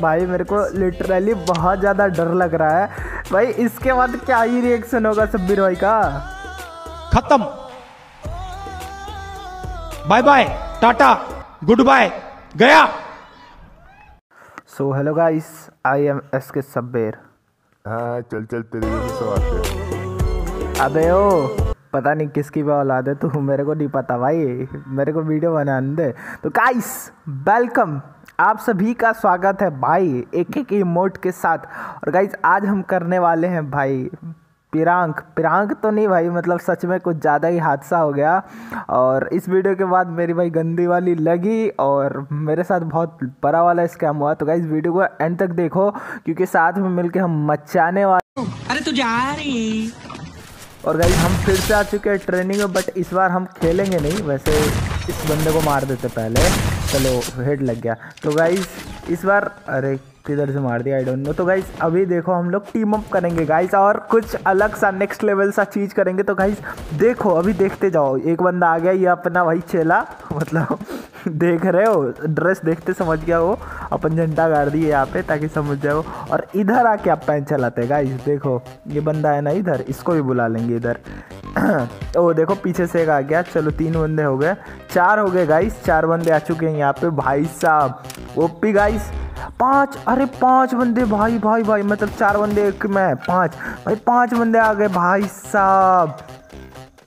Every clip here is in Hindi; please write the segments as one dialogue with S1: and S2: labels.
S1: भाई मेरे को लिटरली बहुत ज़्यादा डर लग रहा है। भाई इसके बाद क्या ही रिएक्शन होगा सब्बीर भाई का?
S2: खत्म। Bye bye tata good bye गया।
S1: So hello guys I am S K Sabbir.
S3: हाँ चल चल तेरे हैं।
S1: अबे ओ पता नहीं किसकी भी औलाद है तू मेरे को नहीं पता भाई। मेरे को वीडियो बनाने दे। तो गाइस वेलकम आप सभी का स्वागत है भाई एक एक इमोट के साथ। और गाइस आज हम करने वाले हैं भाई पिरांक। पिरांक तो नहीं भाई मतलब सच में कुछ ज़्यादा ही हादसा हो गया। और इस वीडियो के बाद मेरी भाई गंदी वाली लगी और मेरे साथ बहुत बड़ा वाला स्कैम हुआ। तो गाइज़ वीडियो को एंड तक देखो क्योंकि साथ में मिलके हम मचाने वाले
S4: अरे तू जा रही
S1: और गाइस हम फिर से आ चुके हैं ट्रेनिंग में बट इस बार हम खेलेंगे नहीं। वैसे इस बंदे को मार देते पहले। चलो हेड लग गया। तो गाइस इस बार, अरे, किधर से मार दिया? आई डोंट नो तो गाइस अभी देखो हम लोग टीम अप करेंगे गाइस और कुछ अलग सा नेक्स्ट लेवल सा चीज़ करेंगे। तो गाइस देखो, अभी देखते जाओ। एक बंदा आ गया, ये अपना भाई चेला मतलब देख रहे हो? ड्रेस देखते समझ गया वो। अपन झंडा गाड़ दिए यहाँ पे, ताकि समझ जाओ। और इधर आके आप पैन चलाते गाइस देखो। ये बंदा है ना इधर, इसको भी बुला लेंगे इधर। ओ देखो, पीछे से एक आ गया। चलो, तीन बंदे हो गए। चार हो गए गाइस चार बंदे आ चुके हैं यहाँ पे। भाई साहब, ओपी गाइस पाँच, अरे, पाँच बंदे। भाई भाई भाई मतलब चार बंदे एक में पाँच, भाई, पाँच बंदे आ गए। भाई साहब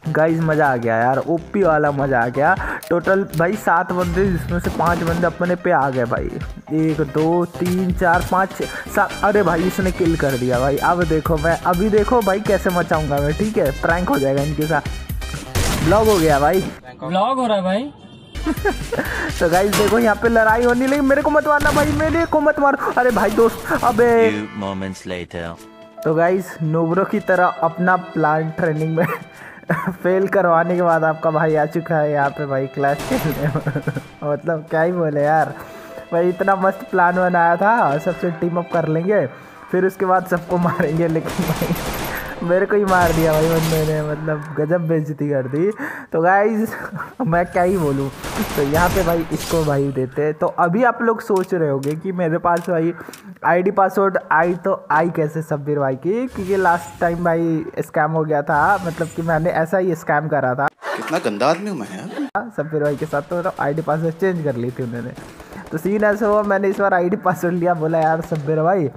S1: गाइस मज़ा आ गया यार। ओपी वाला मज़ा आ गया। टोटल भाई सात बंदे जिसमें से पाँच बंदे अपने पे आ गए भाई। एक दो तीन चार पाँच सात। अरे भाई इसने किल कर दिया भाई। अब देखो मैं अभी देखो भाई कैसे मचाऊँगा मैं ठीक है? प्रैंक हो जाएगा इनके साथ। ब्लॉग हो गया भाई।
S4: व्लॉग हो रहा है भाई।
S1: तो गाइस देखो यहाँ पे लड़ाई होने लगी। मेरे को मत मारना भाई मेरे को मत मारो। अरे भाई दोस्त अबे तो गाइस नोबरो की तरह अपना प्लान ट्रेनिंग में। फेल करवाने के बाद आपका भाई आ चुका है यहाँ पे भाई क्लास खेलने। मतलब क्या ही बोले यार। भाई इतना मस्त प्लान बनाया था, सबसे टीम अप कर लेंगे, फिर उसके बाद सबको मारेंगे, लेकिन भाई मेरे को ही मार दिया भाई बंदे ने मतलब गजब बेइज्जती कर दी। तो गाइज़ मैं क्या ही बोलूँ? तो यहाँ पे भाई इसको भाई देते हैं। तो अभी आप लोग सोच रहे होंगे कि मेरे पास भाई आईडी पासवर्ड आई तो आई कैसे सब्बीर भाई की? क्योंकि लास्ट टाइम भाई स्कैम हो गया था मतलब कि मैंने ऐसा ही स्कैम करा था।
S5: कितना गंदा आदमी हूँ मैं यार।
S1: सब्बीर भाई के साथ तो आईडी पासवर्ड चेंज कर ली थी उन्होंने। तो सीन ऐसा हुआ मैंने इस बार आईडी पासवर्ड लिया बोला यार सब्बीर भाई।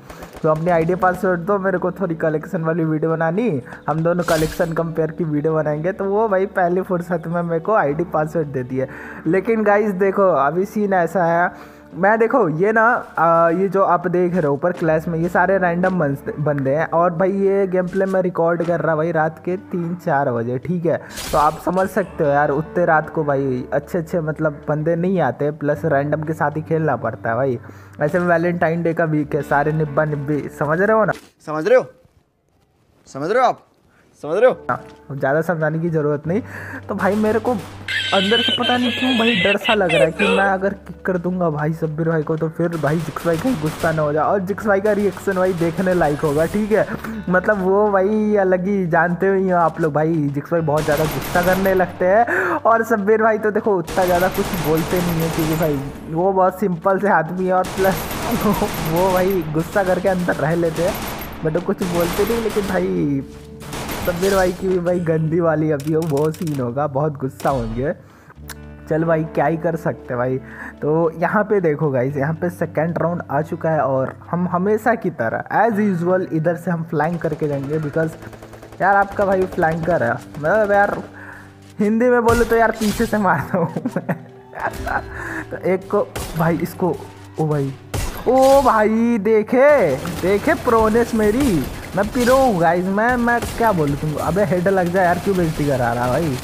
S1: तो अपनी आईडी पासवर्ड दो मेरे को थोड़ी कलेक्शन वाली वीडियो बनानी। हम दोनों कलेक्शन कंपेयर की वीडियो बनाएँगे तो वो भाई पहली फुर्सत में मेरे को आईडी पासवर्ड दे दिए। लेकिन गाइस देखो, अभी सीन ऐसा है मैं देखो ये ना आ, ये जो आप देख रहे हो ऊपर क्लास में ये सारे रैंडम बंदे हैं और भाई ये गेम प्ले में रिकॉर्ड कर रहा भाई रात के तीन चार बजे ठीक है? तो आप समझ सकते हो यार उतने रात को भाई अच्छे अच्छे मतलब बंदे नहीं आते प्लस रैंडम के साथ ही खेलना पड़ता है भाई। ऐसे में वैलेंटाइन डे का वीक है सारे निब्बा निब्बी समझ रहे हो ना?
S5: समझ रहे हो? समझ रहे हो आप? समझ रहे हो?
S1: ज़्यादा समझाने की ज़रूरत नहीं। तो भाई मेरे को अंदर से पता नहीं क्यों भाई डर सा लग रहा है कि मैं अगर किक कर दूँगा भाई सब्बिर भाई को तो फिर भाई जिक्स भाई कहीं गुस्सा ना हो जाए। और जिक्स भाई का रिएक्शन भाई देखने लायक होगा, ठीक है? मतलब वो भाई अलग ही जानते हो ही हो आप लोग भाई जिक्स भाई बहुत ज़्यादा गुस्सा करने लगते हैं। और सब्बीर भाई तो देखो, उतना ज़्यादा कुछ बोलते नहीं है क्योंकि भाई वो बहुत सिंपल से आदमी है और प्लस वो भाई गुस्सा करके अंदर रह लेते हैं। बट वो कुछ बोलते नहीं, लेकिन भाई सब्बीर भाई की भी भाई गंदी वाली अभी हो बहुत सीन होगा, बहुत गुस्सा होंगे। चल भाई, क्या ही कर सकते भाई? तो यहाँ पे देखो गाइस यहाँ पे सेकेंड राउंड आ चुका है और हम हमेशा की तरह एज़ यूजल इधर से हम फ्लैंक करके जाएँगे बिकॉज़ यार आपका भाई फ्लैंकर है। मतलब यार, हिंदी में बोले तो यार पीछे से मारता हूँ तो एक को, भाई इसको, ओ भाई ओ भाई, देखे देखे प्रोनेस मेरी। मैं पिरो हूँ गाइस मैं मैं क्या बोलूँ तुमको? अबे हेड लग जाए यार, क्यों बेइज्जती करा रहा भाई?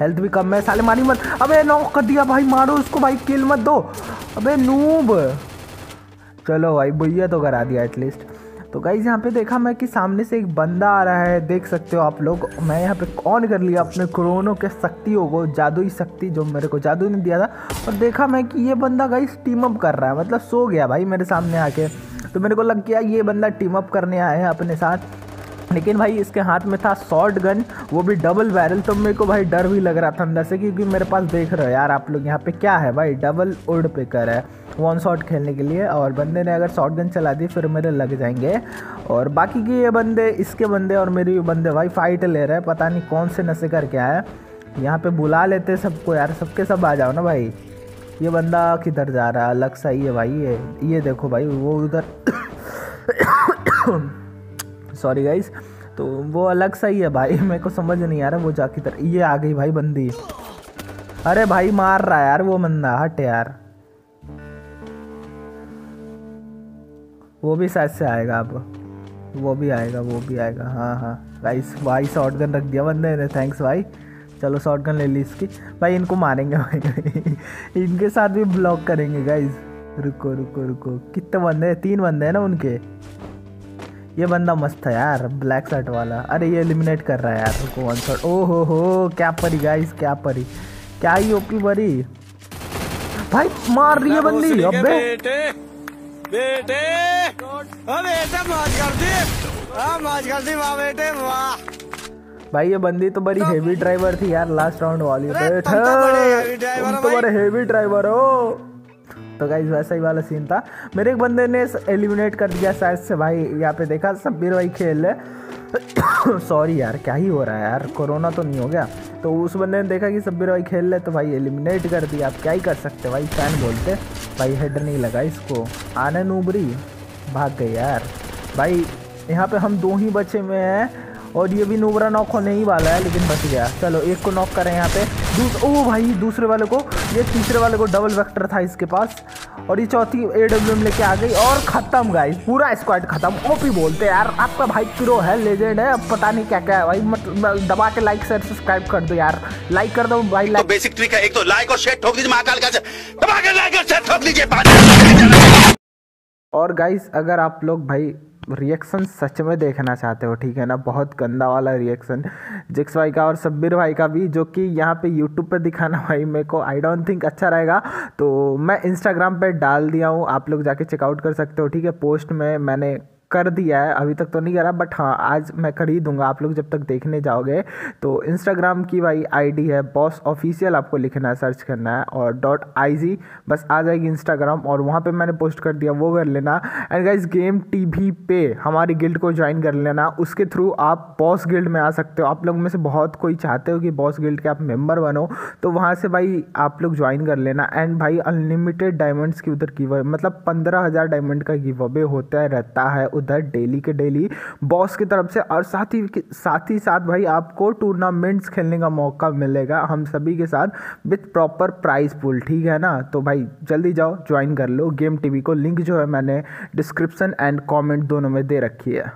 S1: हेल्थ भी कम है, साले मारी मत। अबे नॉक कर दिया भाई, मारो उसको भाई किल मत दो। अबे नूब चलो भाई भैया तो करा दिया एटलीस्ट तो गाइज़ यहाँ पे देखा मैं कि सामने से एक बंदा आ रहा है, देख सकते हो आप लोग। मैं यहाँ पे ऑन कर लिया अपने क्रोनो के शक्तियों को, जादुई शक्ति जो मेरे को जादू ने दिया था। और देखा मैं कि ये बंदा गाइज़ टीम अप कर रहा है मतलब सो गया भाई मेरे सामने आके। तो मेरे को लग गया ये बंदा टीम अप करने आया है अपने साथ। लेकिन भाई इसके हाथ में था शॉर्ट गन वो भी डबल बैरल तो मेरे को भाई डर भी लग रहा था अंदर से, क्योंकि मेरे पास देख रहे हो यार आप लोग यहाँ पे क्या है भाई डबल उड पिकर है वन शॉट खेलने के लिए, और बंदे ने अगर शॉर्ट गन चला दी, फिर मेरे लग जाएँगे। और बाकी के ये बंदे, इसके बंदे और मेरे भी बंदे भाई फाइट ले रहे हैं, पता नहीं कौन से नशे करके आया यहाँ पे बुला लेते सबको यार, सबके सब आ जाओ ना भाई। ये बंदा किधर जा रहा है? अलग सा ही है भाई, ये ये देखो भाई, वो उधर सॉरी गाइस तो वो अलग सा ही है भाई, मेरे को समझ नहीं आ रहा वो जाकी तरह ये आ गई भाई बंदी। अरे भाई मार रहा है यार वो बंदा, हट यार। वो भी शायद से आएगा अब। वो भी आएगा, वो भी आएगा हाँ हाँ। गाइस भाई शॉर्ट गन रख दिया बंदे ने थैंक्स भाई। चलो शॉर्ट गन ले ली इसकी। भाई इनको मारेंगे भाई। इनके साथ भी ब्लॉक करेंगे गाइस रुको रुको रुको। कितने बंदे हैं? तीन बंदे हैं ना उनके? ये बंदा मस्त है यार ब्लैक शर्ट वाला। अरे ये एलिमिनेट कर रहा है यार। रुको वन शॉट ओ हो हो क्या परी गाइस क्या परी। क्या ही ओपी परी। भाई मार रही है बंदी। अबे।
S5: बेटे बेटे। बेटे मौज कर दी। हाँ मौज कर दी वाह बेटे वाह।
S1: भाई ये बंदी तो बड़ी हेवी ड्राइवर थी यार लास्ट राउंड वाली।
S5: तुम तो बड़े
S1: तुम तो बड़े हेवी ड्राइवर हो। तो गाइज़ वैसा ही वाला सीन था। मेरे एक बंदे ने एलिमिनेट कर दिया शायद से भाई यहाँ पे देखा सब्बीर भाई खेल रहे। सॉरी यार क्या ही हो रहा है यार कोरोना तो नहीं हो गया। तो उस बंदे ने देखा कि सब्बीर भाई खेल रहे तो भाई एलिमिनेट कर दिया। आप क्या ही कर सकते भाई फ़ैन बोलते। भाई हेड नहीं लगा इसको। आने नूबरी भाग गई यार। भाई यहाँ पे हम दो ही बचे में हैं। और ये भी नूबरा नॉक होने ही वाला है लेकिन बच गया। चलो एक को नॉक करें यहाँ पे। दूस ओ भाई दूसरे वाले को। ये तीसरे वाले को डबल वेक्टर था इसके पास। और ये चौथी ए डब्ल्यू एम लेके आ गई और खत्म गाइस पूरा स्क्वाड खत्म। ओपी बोलते हैं यार आपका भाई प्रो है लेजेंड है। अब पता नहीं क्या क्या है भाई। मतलब दबा के लाइक शेयर सब्सक्राइब कर दो यार। लाइक कर दो भाई लाइक तो
S6: बेसिक ट्रिक है। एक तो लाइक और शेयर ठोक दीजिए महाकाल का दबा के लाइक और शेयर ठोक लीजिए
S1: और गाइस अगर आप लोग भाई रिएक्शन सच में देखना चाहते हो, ठीक है ना? बहुत गंदा वाला रिएक्शन जिक्स भाई का और सब्बीर भाई का भी, जो कि यहाँ पे यूट्यूब पे दिखाना भाई मेरे को आई डोंट थिंक अच्छा रहेगा। तो मैं इंस्टाग्राम पे डाल दिया हूँ, आप लोग जाके चेकआउट कर सकते हो, ठीक है? पोस्ट में मैंने कर दिया है, अभी तक तो नहीं करा बट हाँ आज मैं कर ही दूँगा आप लोग जब तक देखने जाओगे तो इंस्टाग्राम की भाई आईडी है बॉस ऑफिशियल आपको लिखना है सर्च करना है, और डॉट आई बस आ जाएगी इंस्टाग्राम और वहाँ पे मैंने पोस्ट कर दिया, वो कर लेना। एंड गाइज़ गेम टीवी पे हमारी गिल्ड को ज्वाइन कर लेना, उसके थ्रू आप बॉस गिल्ड में आ सकते हो। आप लोग में से बहुत कोई चाहते हो कि बॉस गिल्ड के आप मेंबर बनो तो वहाँ से भाई आप लोग ज्वाइन कर लेना। एंड भाई अनलिमिटेड डायमंड्स की उधर गिव मतलब पंद्रह हज़ार डायमंड का गिव होता रहता है उधर डेली के डेली बॉस की तरफ़ से और साथ ही साथ ही साथ भाई आपको टूर्नामेंट्स खेलने का मौका मिलेगा हम सभी के साथ विथ प्रॉपर प्राइज पुल ठीक है ना? तो भाई जल्दी जाओ ज्वाइन कर लो। गेम टीवी को लिंक जो है मैंने डिस्क्रिप्शन एंड कमेंट दोनों में दे रखी है।